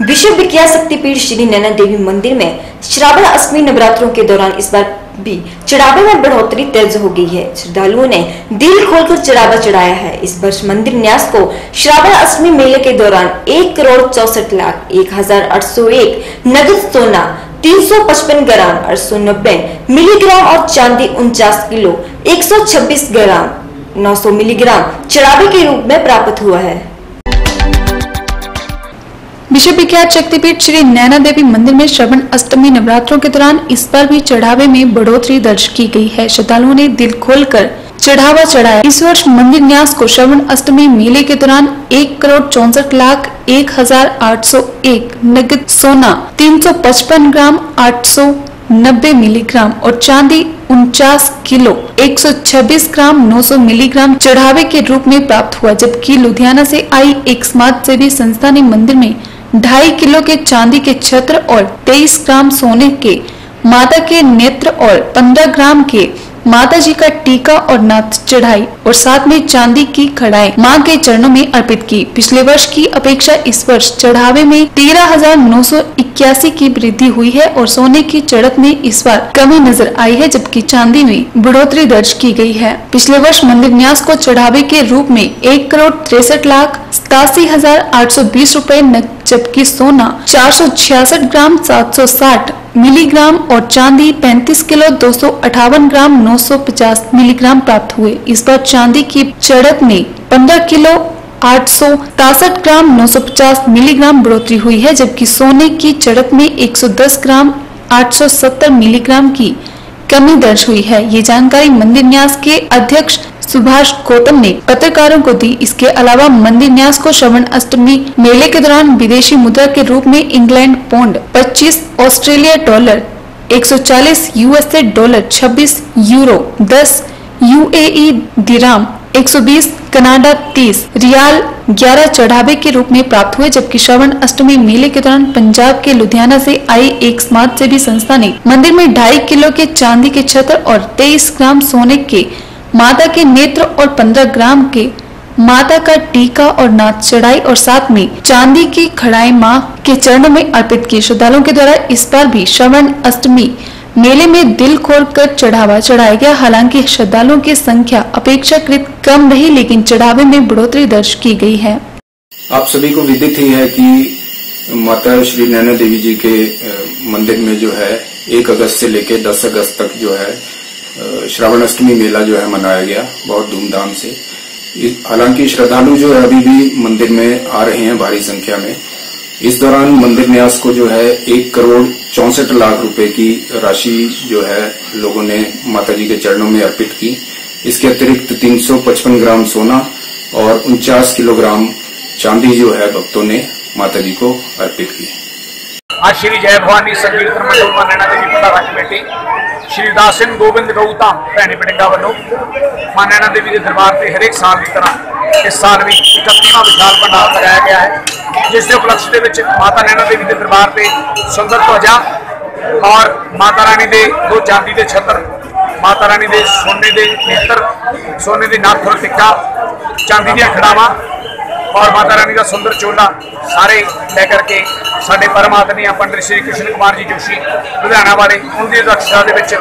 विश्व विख्यात शक्तिपीठ श्री नैना देवी मंदिर में श्रावण अष्टमी नवरात्रों के दौरान इस बार भी चढ़ावे में बढ़ोतरी तेज हो गई है। श्रद्धालुओं ने दिल खोलकर चढ़ावा चढ़ाया है। इस वर्ष मंदिर न्यास को श्रावण अष्टमी मेले के दौरान एक करोड़ चौसठ लाख, एक हज़ार आठ सौ एक, नगद सोना, तीन सौ पचपन ग्राम, आठ सौ नब्बे मिलीग्राम और चांदी उनचास किलो, एक सौ छब्बीस ग्राम, नौ सौ मिलीग्राम चढ़ावे के रूप में प्राप्त हुआ है। विश्व विख्यात शक्तिपीठ श्री नैना देवी मंदिर में श्रवण अष्टमी नवरात्रों के दौरान इस बार भी चढ़ावे में बढ़ोतरी दर्ज की गई है। श्रद्धालुओं ने दिल खोलकर चढ़ावा चढ़ाया। इस वर्ष मंदिर न्यास को श्रवण अष्टमी मेले के दौरान एक करोड़ चौसठ लाख एक हज़ार आठ सौ एक, नगद सोना, तीन सौ पचपन ग्राम आठ सौ नब्बे मिलीग्राम और चांदी उनचास किलो 126 ग्राम 900 मिलीग्राम चढ़ावे के रूप में प्राप्त हुआ, जबकि लुधियाना से आई एक समाज सेवी संस्था ने मंदिर में ढाई किलो के चांदी के छत्र और 23 ग्राम सोने के, माता के नेत्र और 15 ग्राम के माता जी का टीका और नाथ चढ़ाई और साथ में चांदी की खड़ाई माँ के चरणों में अर्पित की। पिछले वर्ष की अपेक्षा इस वर्ष चढ़ावे में तेरह हज़ार नौ सौ इक्यासी की वृद्धि हुई है और सोने की चढ़त में इस बार कमी नज़र आई है, जबकि चांदी में बढ़ोतरी दर्ज की गई है। पिछले वर्ष मंदिर न्यास को चढ़ावे के रूप में एक करोड़ तिरसठ लाख सतासी हज़ार आठ सौ बीस रूपए जबकि सोना चार सौ छियासठ ग्राम, सात सौ साठ मिलीग्राम और चांदी 35 किलो, दो सौ अठावन ग्राम 950 मिलीग्राम प्राप्त हुए। इस बार चांदी की चढ़त में 15 किलो, आठ ग्राम 950 मिलीग्राम बढ़ोतरी हुई है, जबकि सोने की चढ़त में 110 ग्राम 870 मिलीग्राम की कमी दर्ज हुई है। ये जानकारी मंदिर न्यास के अध्यक्ष सुभाष गौतम ने पत्रकारों को दी। इसके अलावा मंदिर न्यास को श्रवण अष्टमी मेले के दौरान विदेशी मुद्रा के रूप में England pound 25 Australia dollar 140 USA dollar 26 euro 10 UAE dirham 120 Canada 30 riyal 11 चढ़ावे के रूप में प्राप्त हुए, जबकि श्रवण अष्टमी मेले के दौरान पंजाब के लुधियाना से आई एक समाज सेवी संस्था ने मंदिर में ढाई किलो के चांदी के छत्र और 23 ग्राम सोने के माता के नेत्र और पंद्रह ग्राम के माता का टीका और नाच चढ़ाई और साथ में चांदी की खड़ाई माँ के चरणों में अर्पित की श्रद्धालुओं के द्वारा इस बार भी श्रवण अष्टमी मेले में दिल खोल कर चढ़ावा चढ़ाया गया। हालाँकि श्रद्धालुओं की संख्या अपेक्षाकृत कम रही, लेकिन चढ़ावे में बढ़ोतरी दर्ज की गई है। आप सभी को विदित ही है कि माता श्री नैना देवी जी के मंदिर में जो है, एक अगस्त से लेकर दस अगस्त तक जो है श्रावण अष्टमी मेला जो है मनाया गया, बहुत धूमधाम से। हालाँकि श्रद्धालु जो है अभी भी मंदिर में आ रहे हैं, भारी संख्या में। इस दौरान मंदिर न्यास को जो है एक करोड़ चौसठ लाख रुपए की राशि जो है लोगों ने माता जी के चरणों में अर्पित की। इसके अतिरिक्त 355 ग्राम सोना और उनचास किलोग्राम चांदी जो है भक्तों ने माता जी को अर्पित की। आज श्री जय भवानी कमेटी ਸ਼੍ਰੀ ਦਾਸ ਸਿੰਘ ਗੋਬਿੰਦ ਗਊਤਾ ਭੈਣੀ ਪਟਿੰਗਾ ਵੱਲੋਂ ਮਾਂ ਨੈਣਾ ਦੇਵੀ ਦੇ ਦਰਬਾਰ ਤੇ ਹਰੇਕ ਸਾਲ ਦੀ ਤਰ੍ਹਾਂ ਇਸ ਸਾਲ ਵੀ 31ਵਾਂ ਵਿਸ਼ਾਲ ਪੰਡਾਲ ਲਗਾਇਆ ਗਿਆ ਹੈ, ਜਿਸ ਦੇ ਉਪਲਕਸ਼ ਦੇ ਵਿੱਚ ਮਾਤਾ ਨੈਣਾ ਦੇਵੀ ਦੇ ਦਰਬਾਰ ਤੇ ਸੁੰਦਰ ਧਵਜਾ ਔਰ ਮਾਤਾ ਰਾਣੀ ਦੇ ਦੋ ਚਾਂਦੀ ਦੇ ਛੱਤਰ, ਮਾਤਾ ਰਾਣੀ ਦੇ ਸੋਨੇ ਦੇ ਨੇਤਰ ਸੋਨੇ ਦੀ ਨੱਥ ਔਰ ਟਿੱਕਾ, ਚਾਂਦੀ ਦੀਆਂ ਖੜਾਵਾਂ ਔਰ ਮਾਤਾ ਰਾਣੀ ਦਾ ਸੁੰਦਰ ਚੋਲਾ ਸਾਰੇ ਲੈ ਕਰਕੇ ਸਾਡੇ ਪਰਮਾਤਮਾ ਪੰਡਿਤ ਸ਼੍ਰੀ ਕ੍ਰਿਸ਼ਨ ਕੁਮਾਰ ਜੀ ਜੋਸ਼ੀ ਲੁਧਿਆਣਾ ਵਾਲੇ ਉਹਨਾਂ ਦੀ ਰਖਸ਼ਾ ਦੇ ਵਿੱਚ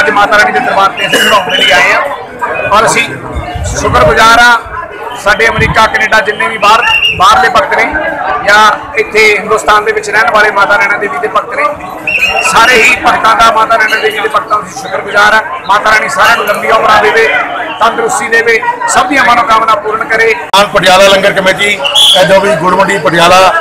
ਅੱਜ ਮਾਤਾ ਰਾਣੀ ਦੇ ਦਰਬਾਰ ਤੇ ਅਸੀਂ ਬਣਾਉਣ ਲਈ ਆਏ ਆ ਔਰ ਅਸੀਂ ਸ਼ੁਕਰਗੁਜ਼ਾਰ ਆ ਸਾਡੇ ਅਮਰੀਕਾ, ਕੈਨੇਡਾ ਜਿੰਨੇ ਵੀ ਬਾਹਰ ਬਾਹਰਲੇ ਭਗਤ ਨੇ ਜਾਂ ਇੱਥੇ ਹਿੰਦੁਸਤਾਨ ਦੇ ਵਿੱਚ ਰਹਿਣ ਵਾਲੇ ਮਾਤਾ ਰਾਣੀ ਦੇਵੀ ਦੇ ਭਗਤ ਨੇ, ਸਾਰੇ ਹੀ ਭਗਤਾਂ ਦਾ ਮਾਤਾ ਰਾਣੀ ਦੇਵੀ ਦੇ ਭਗਤਾਂ ਦੀ ਸ਼ੁਕਰਗੁਜ਼ਾਰ ਆ ਮਾਤਾ ਰਾਣੀ ਸਾਰਿਆਂ ਨੂੰ ਲੰਬੀ ਉਮਰਾਂ ਦੇਵੇ। ਤੰਦਰੁਸਤੀ ਦੇਵੇ ਸਭ ਦੀਆਂ ਮਨੋਕਾਮਨਾ ਪੂਰਨ ਕਰੇ ਆਨ ਪਟਿਆਲਾ ਲੰਗਰ ਕਮੇਟੀ ਜੋ ਵੀ ਗੁਰਮੰਡੀ ਪਟਿਆਲਾ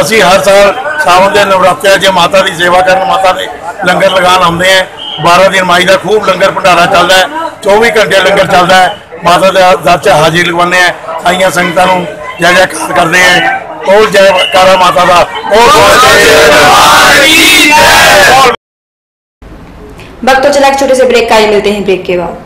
ਅਸੀਂ ਹਰ ਸਾਲ ਸਾਵਣ ਦੇ ਨਵਰਾਤਰੇ 'ਚ ਮਾਤਾ ਦੀ ਸੇਵਾ ਕਰਨ ਮਾਤਾ ਦੇ ਲੰਗਰ ਲਗਾਉਣ ਆਉਂਦੇ ਆ 12 ਦਿਨ ਮਾਈ ਦਾ ਖੂਬ ਲੰਗਰ ਭੰਡਾਰਾ ਚੱਲਦਾ ਹੈ 24 ਘੰਟੇ ਲੰਗਰ ਚੱਲਦਾ ਹੈ ਮਾਤਾ ਦੇ ਦਰ 'ਚ ਹਾਜ਼ਰੀ ਲਗਵਾਉਂਦੇ ਆ ਸਾਈਆਂ ਸੰਗਤਾਂ ਨੂੰ ਜੈ ਜੈਕਾਰ ਕਰਦੇ ਆ ਉਹ ਜੈ ਕਾਰਾ ਮਾਤਾ ਦਾ ਉਹ वक्त तो चला एक छोटे से ब्रेक का ही मिलते हैं ब्रेक के बाद